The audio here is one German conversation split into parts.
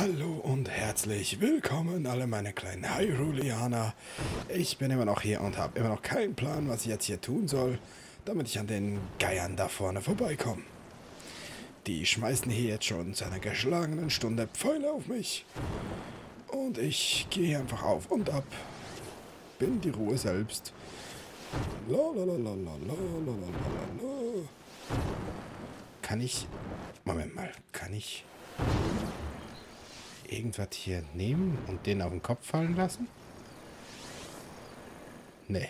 Hallo und herzlich willkommen alle meine kleinen Hyruleaner. Ich bin immer noch hier und habe immer noch keinen Plan, was ich jetzt hier tun soll, damit ich an den Geiern da vorne vorbeikomme. Die schmeißen hier jetzt schon zu einer geschlagenen Stunde Pfeile auf mich. Und ich gehe einfach auf und ab. Bin die Ruhe selbst. Kann ich... Moment mal, kann ich irgendwas hier nehmen und den auf den Kopf fallen lassen? Nee.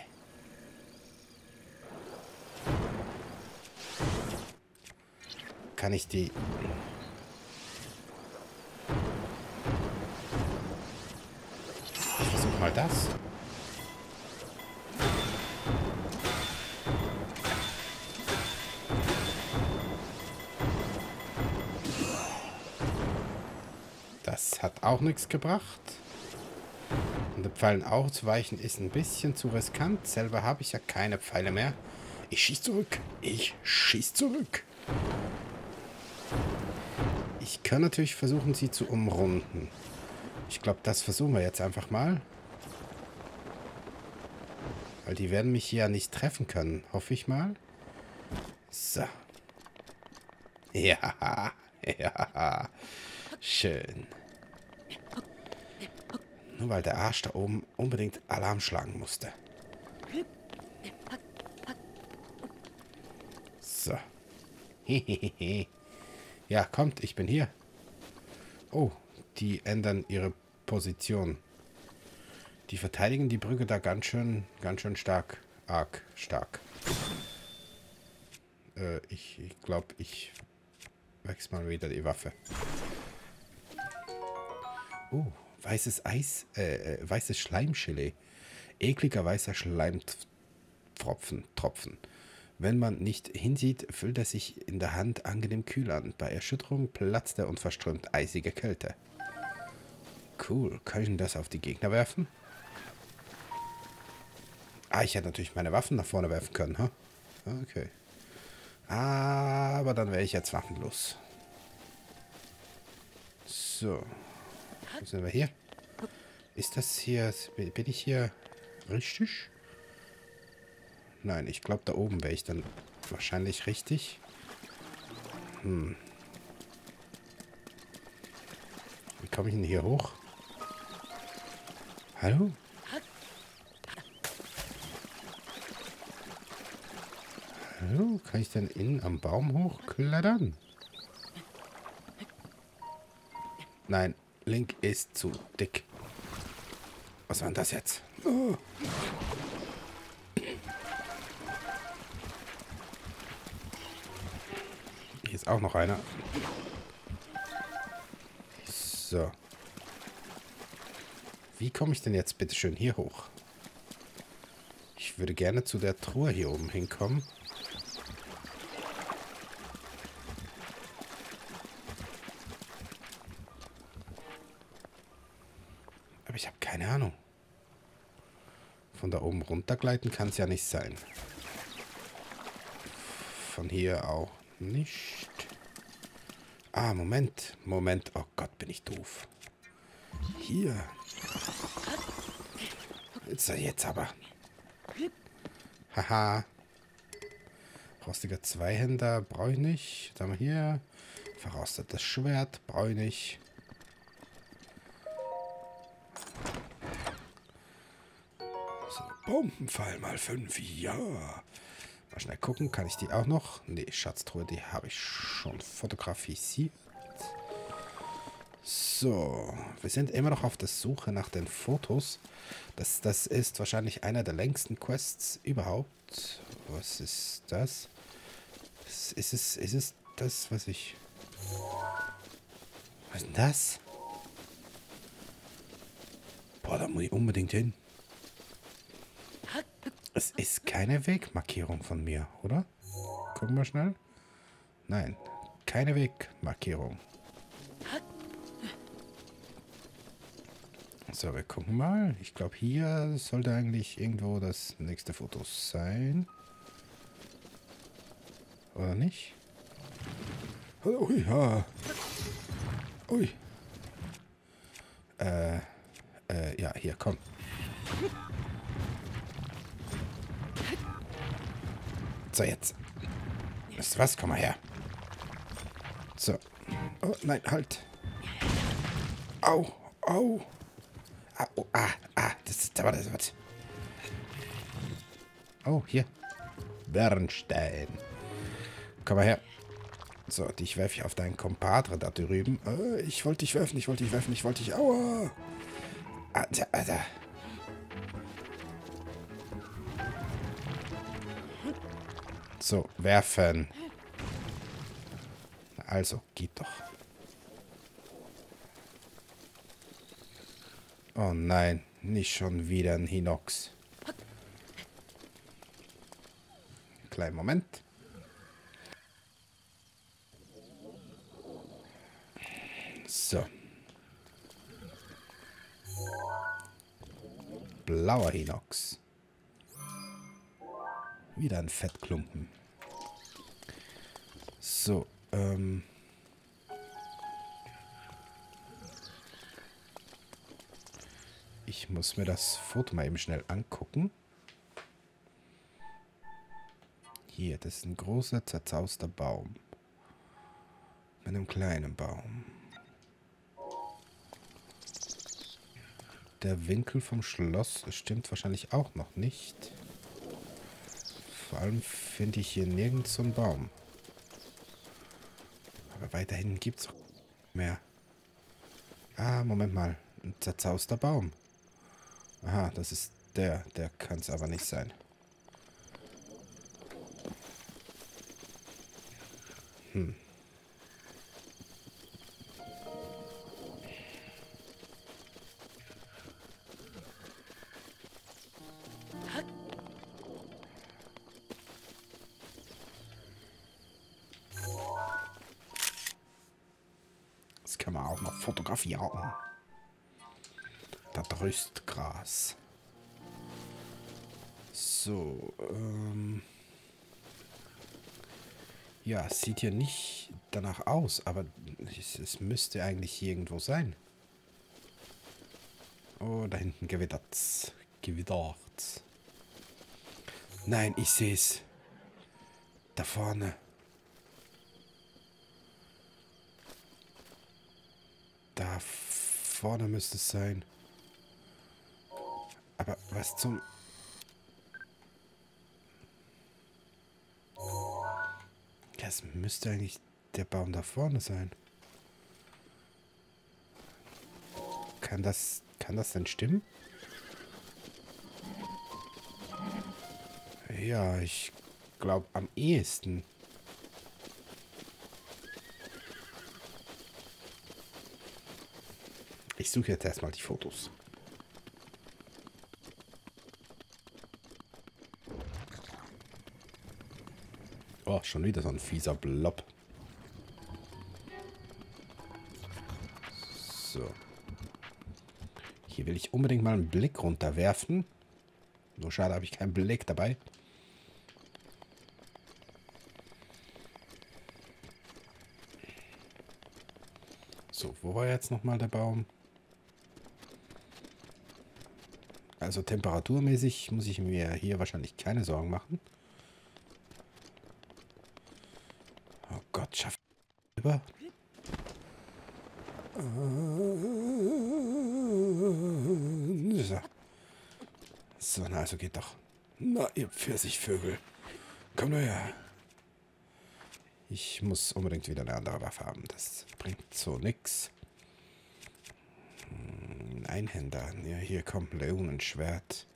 Kann ich die... Ich versuch mal das. Das hat auch nichts gebracht. Und die Pfeilen ausweichen ist ein bisschen zu riskant. Selber habe ich ja keine Pfeile mehr. Ich schieß zurück. Ich schieß zurück. Ich kann natürlich versuchen, sie zu umrunden. Ich glaube, das versuchen wir jetzt einfach mal. Weil die werden mich hier ja nicht treffen können. Hoffe ich mal. So. Ja, ja. Schön. Nur weil der Arsch da oben unbedingt Alarm schlagen musste. So. ja, kommt, ich bin hier. Oh, die ändern ihre Position. Die verteidigen die Brücke da ganz schön, ganz schön stark. Arg stark. Äh, ich glaube, ich, glaub, ich wechsle mal wieder die Waffe. Oh, weißes Eis, äh, äh weißes Schleimgelee. Ekliger weißer Schleimtropfen, Tropfen. Wenn man nicht hinsieht, fühlt er sich in der Hand angenehm kühl an. Bei Erschütterung platzt er und verströmt eisige Kälte. Cool. Kann ich denn das auf die Gegner werfen? Ah, ich hätte natürlich meine Waffen nach vorne werfen können, ha? Huh? Okay. Aber dann wäre ich jetzt waffenlos. So. Wo sind wir hier? Ist das hier... Bin ich hier richtig? Nein, ich glaube, da oben wäre ich dann wahrscheinlich richtig. Hm. Wie komme ich denn hier hoch? Hallo? Hallo? Kann ich denn innen am Baum hochklettern? Nein, Link ist zu dick. Was war denn das jetzt? Oh. Hier ist auch noch einer. So. Wie komme ich denn jetzt bitte schön hier hoch? Ich würde gerne zu der Truhe hier oben hinkommen. ich habe keine Ahnung. Von da oben runtergleiten kann es ja nicht sein. Von hier auch nicht. Ah, Moment. Moment. Oh Gott, bin ich doof. Hier. Jetzt, jetzt aber. Haha. Rostiger Zweihänder brauche ich nicht. Dann haben wir hier. Verrostetes Schwert brauche ich nicht. Bombenfall mal fünf, ja. Mal schnell gucken, kann ich die auch noch? Ne, Schatztruhe, die habe ich schon fotografiert. So, wir sind immer noch auf der Suche nach den Fotos. Das, das ist wahrscheinlich einer der längsten Quests überhaupt. Was ist das? Ist es, ist es das, was ich... Was ist denn das? Boah, da muss ich unbedingt hin. Es ist keine Wegmarkierung von mir, oder? Gucken wir schnell. Nein, keine Wegmarkierung. So, wir gucken mal. Ich glaube, hier sollte eigentlich irgendwo das nächste Foto sein. Oder nicht? Ui, ja. Ui. Äh, äh, ja, hier, komm. So, jetzt. Du was? Komm mal her. So. Oh, nein, halt. Au, au. Ah, oh, ah, ah, das ist, aber das was. Oh, hier. Bernstein. Komm mal her. So, dich werfe ich auf deinen Kompadre da drüben. Äh, ich wollte dich werfen, ich wollte dich werfen, ich wollte dich... Aua! Alter. So, werfen. Also, geht doch. Oh nein, nicht schon wieder ein Hinox. Kleinen Moment. So. Blauer Hinox. Wieder ein Fettklumpen. So, ähm... Ich muss mir das Foto mal eben schnell angucken. Hier, das ist ein großer, zerzauster Baum. Mit einem kleinen Baum. Der Winkel vom Schloss stimmt wahrscheinlich auch noch nicht. Vor allem finde ich hier nirgends so einen Baum. Aber weiterhin gibt es mehr. Ah, Moment mal. Ein zerzauster Baum. Aha, das ist der. Der kann es aber nicht sein. Hm. Kann man auch noch fotografieren. Das Rüstgras. So, ähm... Ja, sieht hier nicht danach aus, aber es, es müsste eigentlich hier irgendwo sein. Oh, da hinten gewittert's. Gewittert's. Nein, ich sehe es. Da vorne. Da vorne müsste es sein. Aber was zum... Das müsste eigentlich der Baum da vorne sein. Kann das... Kann das denn stimmen? Ja, ich glaube am ehesten. Ich suche jetzt erstmal die Fotos. Oh, schon wieder so ein fieser Blob. So. Hier will ich unbedingt mal einen Blick runterwerfen. Nur schade, habe ich keinen Blick dabei. So, wo war jetzt nochmal der Baum? Also temperaturmäßig muss ich mir hier wahrscheinlich keine Sorgen machen. Oh Gott, schaff über. So. so, na also geht doch. Na, ihr Pfirsichvögel. Komm nur her. Ich muss unbedingt wieder eine andere Waffe haben. Das bringt so nix. Einhänder. Ja, hier kommt Leonenschwert.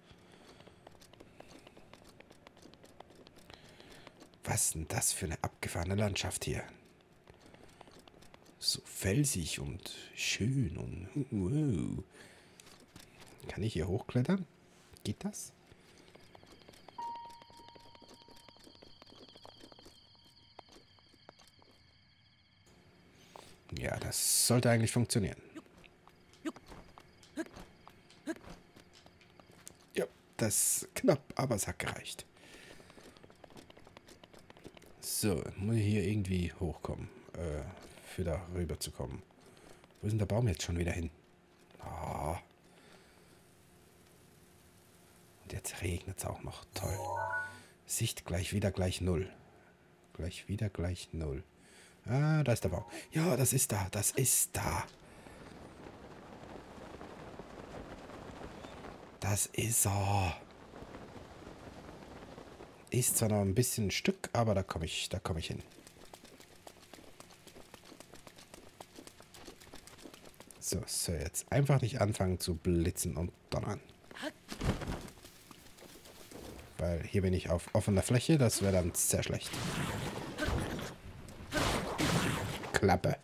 Was denn das für eine abgefahrene Landschaft hier? So felsig und schön und wow. Kann ich hier hochklettern? Geht das? Ja, das sollte eigentlich funktionieren. Das knapp, aber es hat gereicht. So, muss ich hier irgendwie hochkommen, äh, für da rüber zu kommen. Wo ist denn der Baum jetzt schon wieder hin? Oh. Und jetzt regnet es auch noch. Toll. Sicht gleich wieder gleich null. Gleich wieder gleich null. Ah, da ist der Baum. Ja, das ist da. Das ist da. Das ist er. Ist zwar noch ein bisschen ein Stück, aber da komme ich, da ich hin. So, so, jetzt einfach nicht anfangen zu blitzen und donnern. Weil hier bin ich auf offener Fläche, das wäre dann sehr schlecht. Klappe.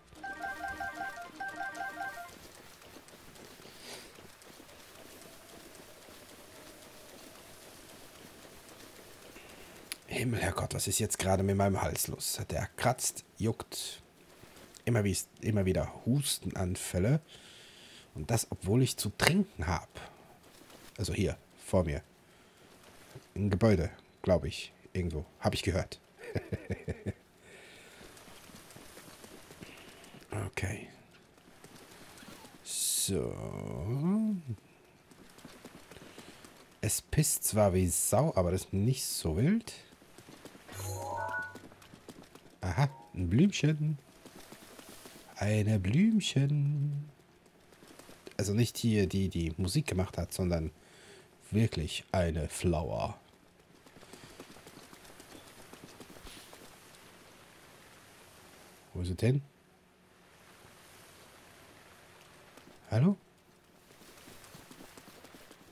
Himmel, Herrgott, was ist jetzt gerade mit meinem Hals los? Der kratzt, juckt, immer, wie, immer wieder Hustenanfälle. Und das, obwohl ich zu trinken habe. Also hier, vor mir. Im Gebäude, glaube ich. Irgendwo. Habe ich gehört. okay. So. Es pisst zwar wie Sau, aber das ist nicht so wild. Ein Blümchen. Eine Blümchen. Also nicht hier, die die Musik gemacht hat, sondern wirklich eine Flower. Wo ist es denn? Hallo?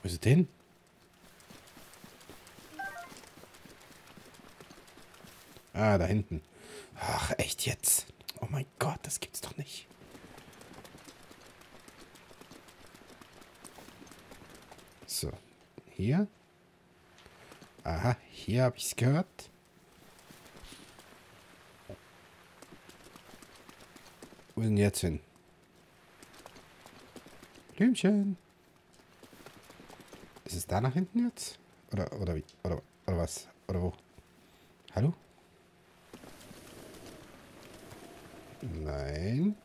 Wo ist es denn? Ah, da hinten. Ach, echt jetzt? Oh mein Gott, das gibt's doch nicht. So, hier. Aha, hier habe ich es gehört. Wo denn jetzt hin? Blümchen. Ist es da nach hinten jetzt? Oder, oder wie? Oder, oder was? Oder wo? Hallo? Nein.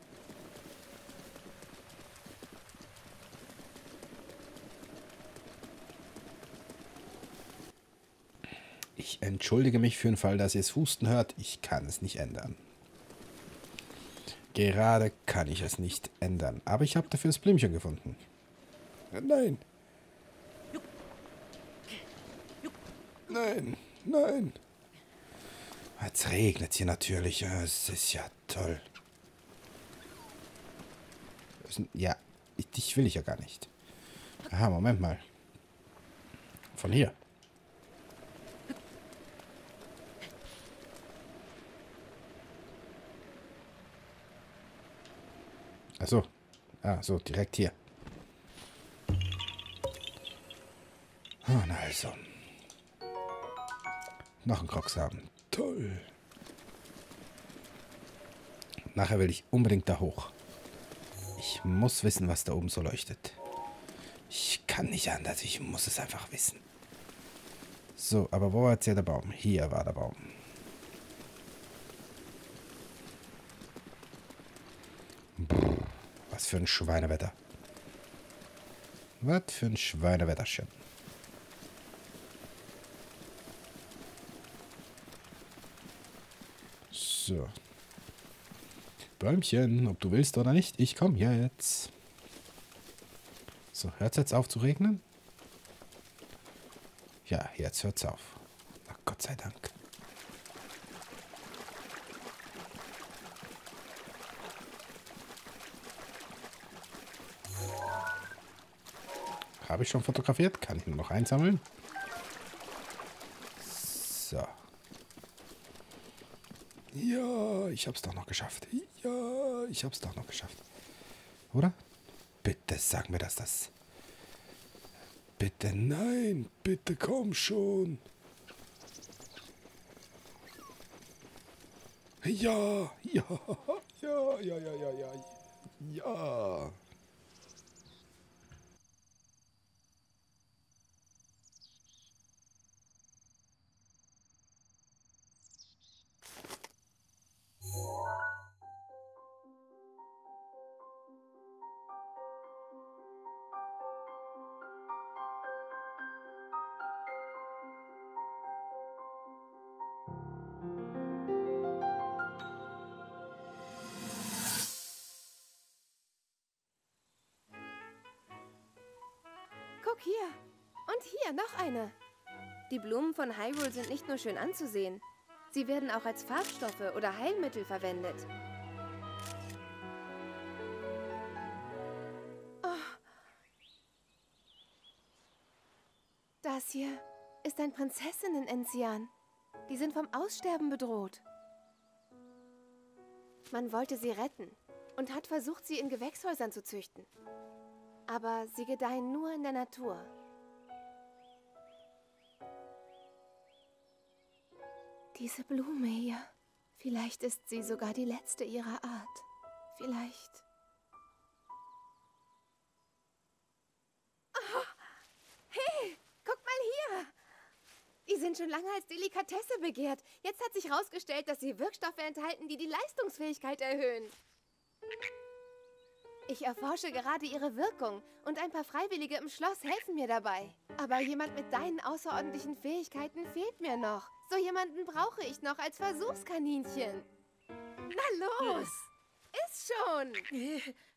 Ich entschuldige mich für den Fall, dass ihr es husten hört. Ich kann es nicht ändern. Gerade kann ich es nicht ändern. Aber ich habe dafür das Blümchen gefunden. Nein. Nein, nein. Jetzt regnet hier natürlich. Es ist ja toll. Ja, dich will ich ja gar nicht. Aha, Moment mal. Von hier. Achso. Ah, so, direkt hier. Ah, na also. Noch ein Crocs haben. Toll. Nachher will ich unbedingt da hoch. Ich muss wissen, was da oben so leuchtet. Ich kann nicht anders, ich muss es einfach wissen. So, aber wo war jetzt hier der Baum? Hier war der Baum. Was für ein Schweinewetter. Was für ein Schweinewetterchen. So. Bäumchen, ob du willst oder nicht, ich komme jetzt. So, hört es jetzt auf zu regnen? Ja, jetzt hört es auf. Ach, Gott sei Dank. Habe ich schon fotografiert? Kann ich nur noch einsammeln? So. Ja, ich hab's doch noch geschafft. Ja, ich hab's doch noch geschafft. Oder? Bitte sag mir, dass das... Bitte nein, bitte komm schon. Ja, ja, ja, ja, ja, ja, ja. Ja. Hier. Und hier noch eine. Die Blumen von Hyrule sind nicht nur schön anzusehen. Sie werden auch als Farbstoffe oder Heilmittel verwendet. Oh. Das hier ist ein Prinzessinnen-Enzian. Die sind vom Aussterben bedroht. Man wollte sie retten und hat versucht, sie in Gewächshäusern zu züchten. Aber sie gedeihen nur in der Natur. Diese Blume hier. Vielleicht ist sie sogar die letzte ihrer Art. Vielleicht. Oh, hey, guck mal hier. Die sind schon lange als Delikatesse begehrt. Jetzt hat sich herausgestellt, dass sie Wirkstoffe enthalten, die die Leistungsfähigkeit erhöhen. Ich erforsche gerade ihre Wirkung und ein paar Freiwillige im Schloss helfen mir dabei. Aber jemand mit deinen außerordentlichen Fähigkeiten fehlt mir noch. So jemanden brauche ich noch als Versuchskaninchen. Na los! Ist schon!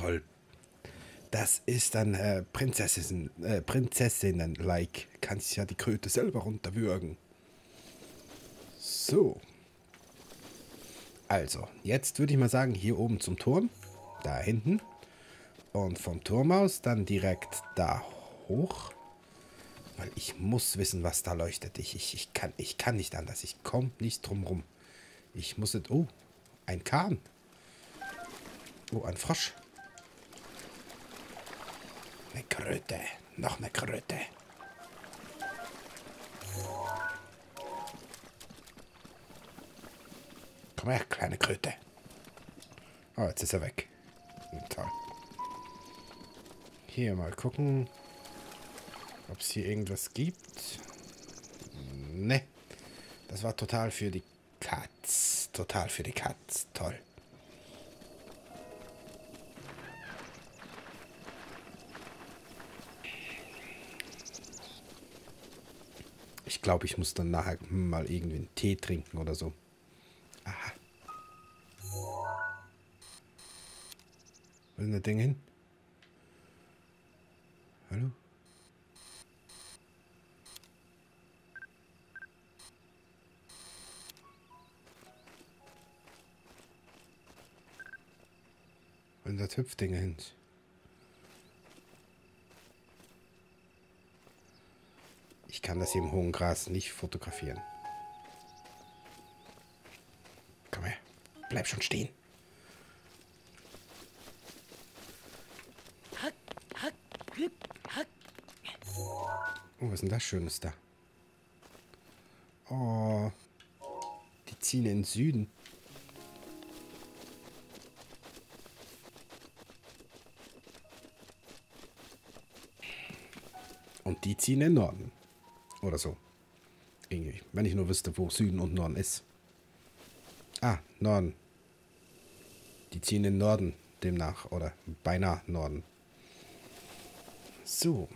toll. Das ist dann äh, Prinzessinnen, äh, Prinzessinnen-like. Kannst ja die Kröte selber runterwürgen. So. Also, jetzt würde ich mal sagen, hier oben zum Turm. Da hinten. Und vom Turm aus dann direkt da hoch. Weil ich muss wissen, was da leuchtet. Ich, ich, ich, kann, ich kann nicht anders. Ich komme nicht drum rum. Ich muss. Oh, ein Kahn. Oh, ein Frosch. Eine Kröte. Noch eine Kröte. Komm her, kleine Kröte. Oh, jetzt ist er weg. Toll. Hier mal gucken, ob es hier irgendwas gibt. Ne. Das war total für die Katz. Total für die Katz. Toll. Ich glaube, ich muss dann nachher mal irgendwie einen Tee trinken oder so. Aha. Wo ist denn das Ding hin? Hallo? Wo sind das Hüpfdinge hin? Ich kann das hier im hohen Gras nicht fotografieren. Komm her. Bleib schon stehen. Oh, was ist denn das Schönes da? Oh. Die ziehen in den Süden. Und die ziehen in den Norden. Oder so. Irgendwie. Wenn ich nur wüsste, wo Süden und Norden ist. Ah, Norden. Die ziehen den Norden demnach. Oder beinahe Norden. So.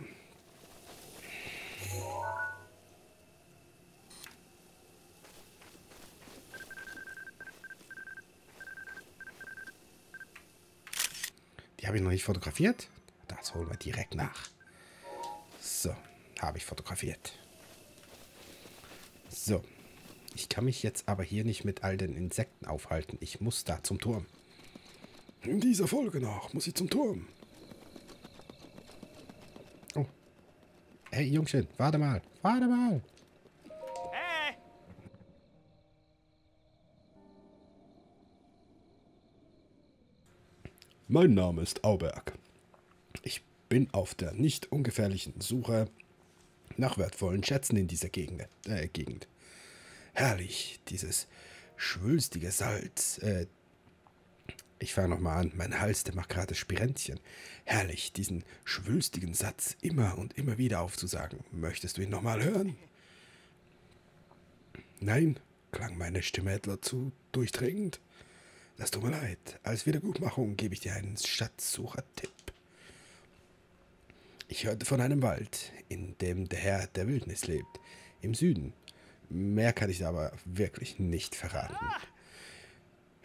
Die habe ich noch nicht fotografiert. Das holen wir direkt nach. So, habe ich fotografiert. So. Ich kann mich jetzt aber hier nicht mit all den Insekten aufhalten. Ich muss da zum Turm. In dieser Folge noch muss ich zum Turm. Oh. Hey, Jungchen, warte mal. Warte mal. Hey. Mein Name ist Auberg. Ich bin auf der nicht ungefährlichen Suche nach wertvollen Schätzen in dieser Gegend. Äh, Gegend. Herrlich, dieses schwülstige Salz. Äh, ich fange nochmal an. Mein Hals, der macht gerade Spirenzchen. Herrlich, diesen schwülstigen Satz immer und immer wieder aufzusagen. Möchtest du ihn nochmal hören? Nein, klang meine Stimme etwa zu durchdringend. Das tut mir leid. Als Wiedergutmachung gebe ich dir einen Schatzsucher-Tipp. Ich hörte von einem Wald, in dem der Herr der Wildnis lebt, im Süden. Mehr kann ich aber wirklich nicht verraten.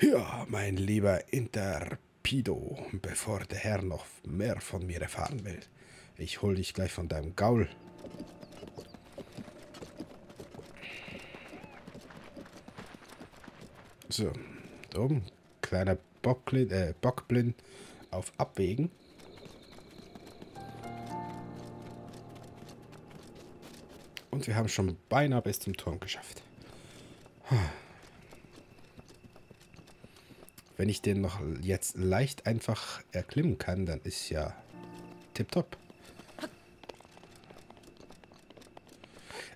Ja, mein lieber Interpido, bevor der Herr noch mehr von mir erfahren will. Ich hol dich gleich von deinem Gaul. So, da oben, kleiner Bocklin, äh, Bockblind auf Abwägen. Und wir haben schon beinahe bis zum Turm geschafft. Wenn ich den noch jetzt leicht einfach erklimmen kann, dann ist ja tipptopp.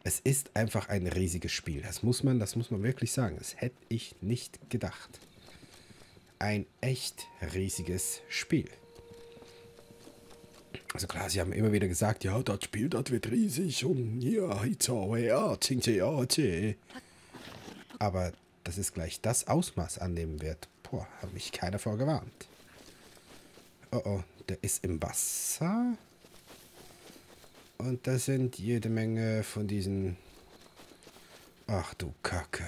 Es ist einfach ein riesiges Spiel. Das muss man, das muss man wirklich sagen. Das hätte ich nicht gedacht. Ein echt riesiges Spiel. Also klar, sie haben immer wieder gesagt, ja, das Spiel, das wird riesig und ja, ja, Aber dass es gleich das Ausmaß annehmen wird, boah, hat mich keiner vorgewarnt. Oh oh, der ist im Wasser. Und da sind jede Menge von diesen... Ach du Kacke.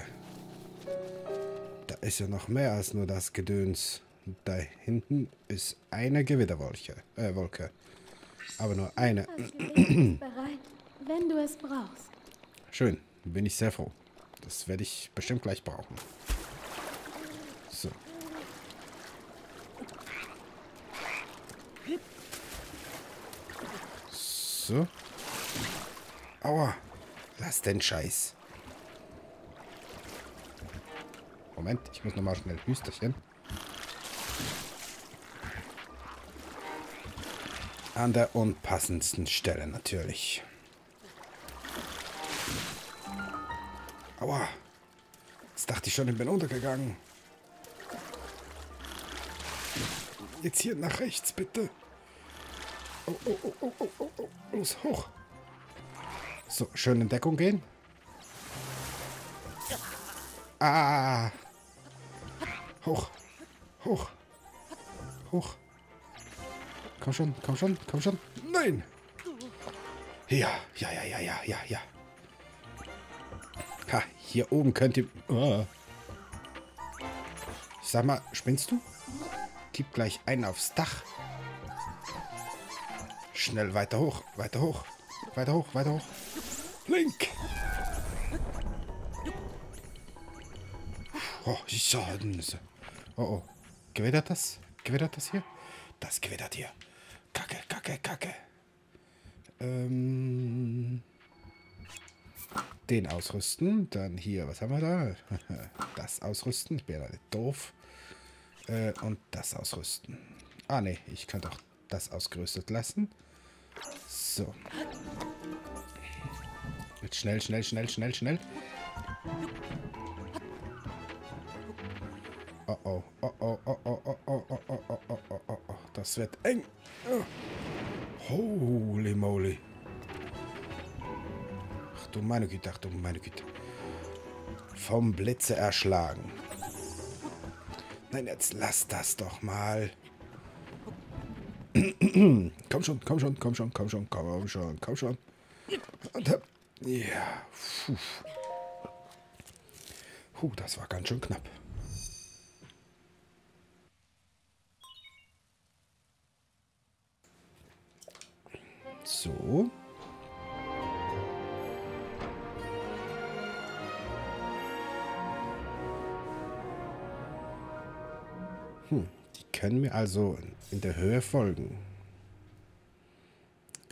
Da ist ja noch mehr als nur das Gedöns. Da hinten ist eine Gewitterwolke. Äh, Wolke. Aber nur eine. bereit, wenn du es brauchst. Schön, bin ich sehr froh. Das werde ich bestimmt gleich brauchen. So. So. Aua. Lass den Scheiß. Moment, ich muss nochmal schnell Hüsterchen. An der unpassendsten Stelle natürlich. Aua. Jetzt dachte ich schon, ich bin untergegangen. Jetzt hier nach rechts, bitte. Oh, oh, oh, oh, oh, oh, oh. Los, hoch. So, schön in Deckung gehen. Ah. Hoch. Hoch. Hoch. Komm schon, komm schon, komm schon. Nein. Ja, ja, ja, ja, ja, ja, ja. Ha, hier oben könnt ihr... Oh. Sag mal, spinnst du? Gib gleich einen aufs Dach. Schnell weiter hoch, weiter hoch, weiter hoch, weiter hoch. Link! Oh, Schaden. Oh, oh. Gewittert das? Gewittert das hier? Das gewittert hier. Kacke, kacke. Ähm, den ausrüsten. Dann hier, was haben wir da? Das ausrüsten. Ich bin ja nicht doof. Äh, und das ausrüsten. Ah, ne, ich kann doch das ausgerüstet lassen. So. Jetzt schnell, schnell, schnell, schnell, schnell. Oh oh, oh oh, oh oh, oh oh, oh oh, oh oh, oh oh, oh. Das wird eng. Holy moly. Ach du meine Güte, ach du meine Güte. Vom Blitze erschlagen. Nein, jetzt lass das doch mal. komm schon, komm schon, komm schon, komm schon, komm schon, komm schon. Und, ja. Puh. Puh, das war ganz schön knapp. So. Hm, die können mir also in der Höhe folgen.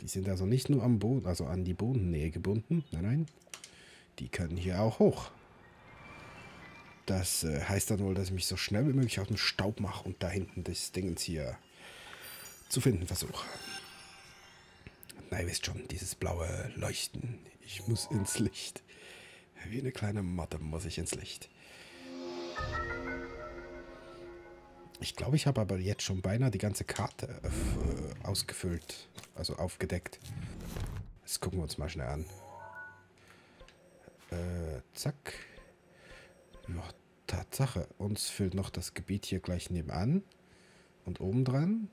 Die sind also nicht nur am Boden, also an die Bodennähe gebunden. Nein, nein. Die können hier auch hoch. Das äh, heißt dann wohl, dass ich mich so schnell wie möglich aus dem Staub mache und da hinten das Ding hier zu finden versuche. Na, ihr wisst schon, dieses blaue Leuchten. Ich muss ins Licht. Wie eine kleine Motte muss ich ins Licht. Ich glaube, ich habe aber jetzt schon beinahe die ganze Karte äh, ausgefüllt. Also aufgedeckt. Das gucken wir uns mal schnell an. Äh, zack. Ja, Tatsache. Uns füllt noch das Gebiet hier gleich nebenan. Und obendran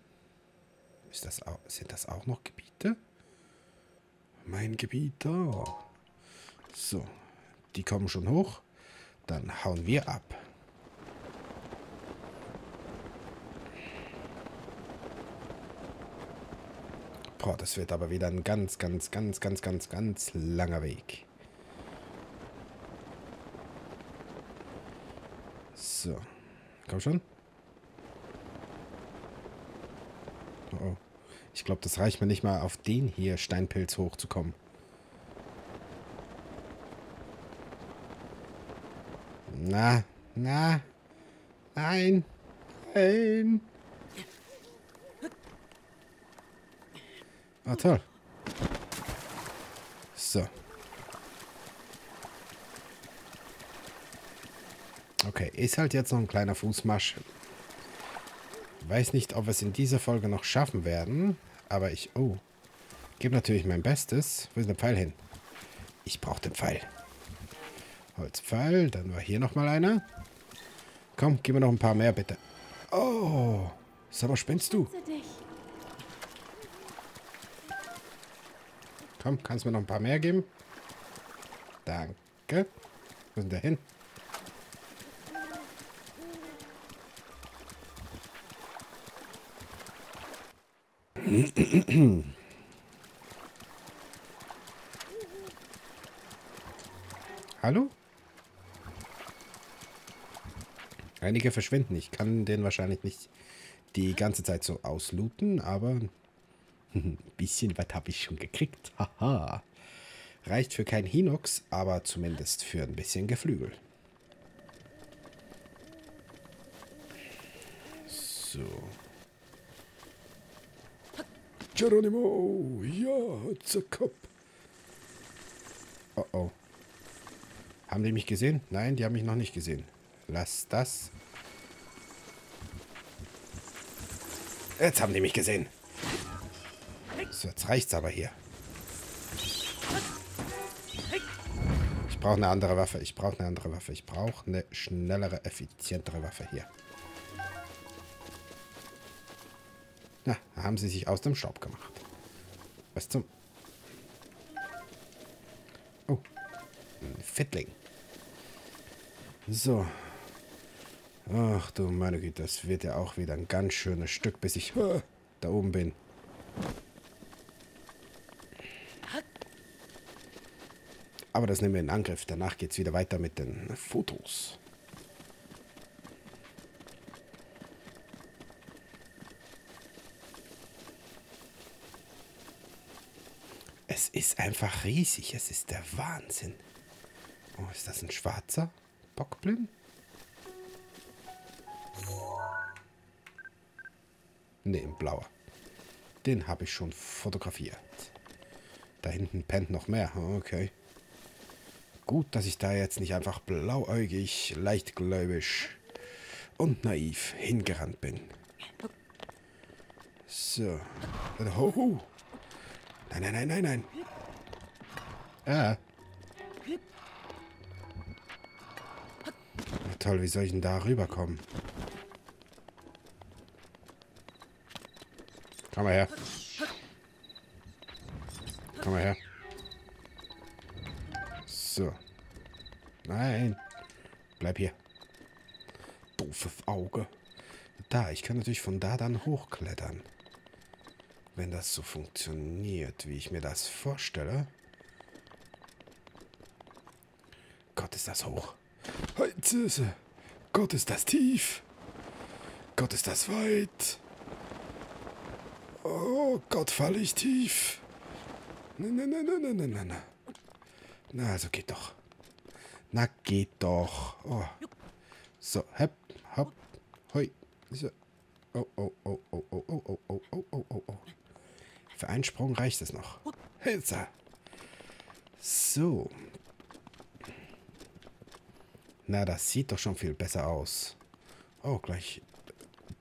Ist das auch, sind das auch noch Gebiete? Mein Gebiet da. So, die kommen schon hoch. Dann hauen wir ab. Boah, das wird aber wieder ein ganz, ganz, ganz, ganz, ganz, ganz langer Weg. So. Komm schon. Oh, oh. Ich glaube, das reicht mir nicht mal auf den hier Steinpilz hochzukommen. Na, na, nein, nein. Ah, toll. So. Okay, ist halt jetzt noch ein kleiner Fußmarsch. Weiß nicht, ob wir es in dieser Folge noch schaffen werden. Aber ich... Oh. Gebe natürlich mein Bestes. Wo ist der Pfeil hin? Ich brauche den Pfeil. Holzpfeil. Dann war hier nochmal einer. Komm, gib mir noch ein paar mehr, bitte. Oh. Sag mal, spinnst du? Komm, kannst du mir noch ein paar mehr geben? Danke. Wo ist denn der hin? Hallo? Einige verschwinden. Ich kann den wahrscheinlich nicht die ganze Zeit so auslooten, aber ein bisschen was habe ich schon gekriegt. Haha. Reicht für kein Hinox, aber zumindest für ein bisschen Geflügel. So. Geronimo! Ja, Zuckop! Oh oh. Haben die mich gesehen? Nein, die haben mich noch nicht gesehen. Lass das. Jetzt haben die mich gesehen. So, jetzt reicht's aber hier. Ich brauche eine andere Waffe. Ich brauche eine andere Waffe. Ich brauche eine schnellere, effizientere Waffe hier. Na, da haben sie sich aus dem Staub gemacht. Was zum... Oh, ein Fettling. So. Ach du meine Güte, das wird ja auch wieder ein ganz schönes Stück, bis ich da oben bin. Aber das nehmen wir in Angriff. Danach geht es wieder weiter mit den Fotos. Es ist einfach riesig. Es ist der Wahnsinn. Oh, ist das ein schwarzer Bockblin? Ne, ein blauer. Den habe ich schon fotografiert. Da hinten pennt noch mehr. Okay. Gut, dass ich da jetzt nicht einfach blauäugig, leichtgläubig und naiv hingerannt bin. So. Oh. Nein, nein, nein, nein, nein. Ah. Na toll, wie soll ich denn da rüberkommen? Komm mal her. Komm mal her. So. Nein. Bleib hier. Doofes Auge. Da, ich kann natürlich von da dann hochklettern. Wenn das so funktioniert, wie ich mir das vorstelle. Gott, ist das hoch. Gott, ist das tief. Gott, ist das weit. Oh Gott, falle ich tief. Nein, nein, nein, nein, nein, nein, nein. Na, also geht doch. Na, geht doch. Oh. So, hopp, hopp, hoi. So. Oh, oh, oh, oh, oh, oh, oh, oh, oh, oh, oh, oh. Für einen Sprung reicht es noch. Hilfe. So. Na, das sieht doch schon viel besser aus. Oh, gleich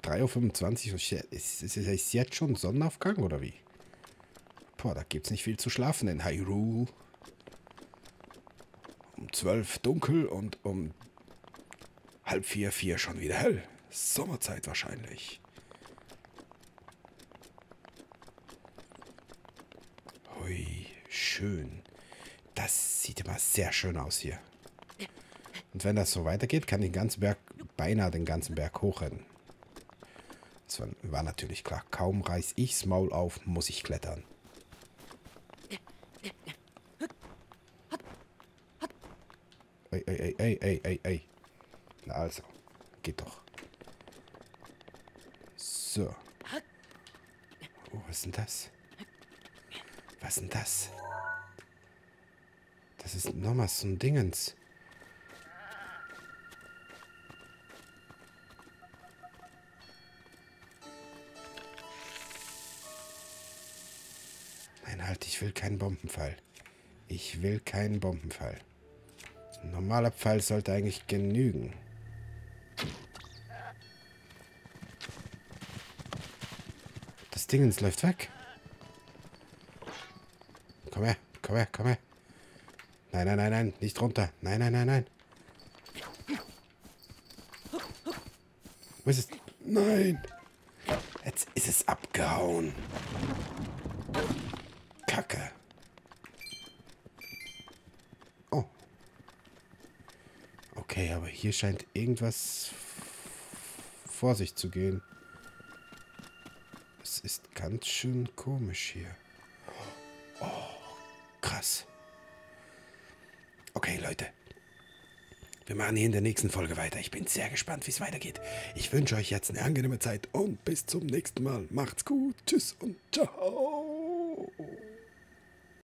3.25 Uhr. Ist, ist, jetzt schon Sonnenaufgang oder wie? Boah, da gibt's nicht viel zu schlafen in Hyrule. Um 12 dunkel und um halb vier, vier schon wieder hell. Sommerzeit wahrscheinlich. Ui, schön. Das sieht immer sehr schön aus hier. Und wenn das so weitergeht, kann ich den ganzen Berg, beinahe den ganzen Berg hochrennen. Das war, war natürlich klar. Kaum reiß ich's Maul auf, muss ich klettern. Ey, ey, ey, ey, ey, ey. Na also, geht doch. So. Oh, was ist denn das? Was ist denn das? Das ist nochmal so ein Dingens. Ich will keinen Bombenfall. Ich will keinen Bombenfall. Ein normaler Pfeil sollte eigentlich genügen. Das Dingens läuft weg. Komm her, komm her, komm her. Nein, nein, nein, nein, nicht runter. Nein, nein, nein, nein. Wo ist es? Nein. Jetzt ist es abgehauen. Kacke. Oh. Okay, aber hier scheint irgendwas vor sich zu gehen. Es ist ganz schön komisch hier. Oh, krass. Okay, Leute. Wir machen hier in der nächsten Folge weiter. Ich bin sehr gespannt, wie es weitergeht. Ich wünsche euch jetzt eine angenehme Zeit und bis zum nächsten Mal. Macht's gut. Tschüss und ciao.